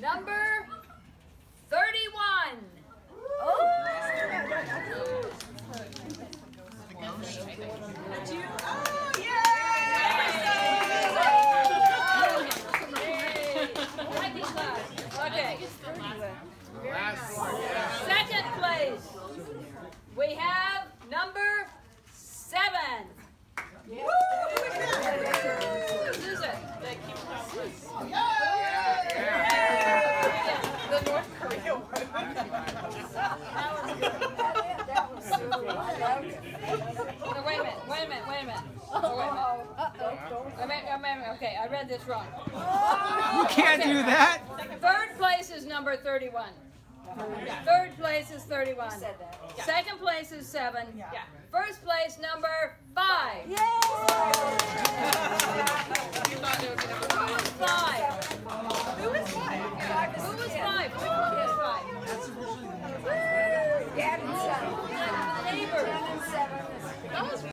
number 31. Okay. Second place, we have number seven. Who is it? Korea one. No, wait a minute, wait a minute, wait a minute. Oh, wait a minute. I mean, I mean, okay, I read this wrong. You can't do that. Third place is number 31. Third place is 31. Second place is 7. First place, number 5. 5. That was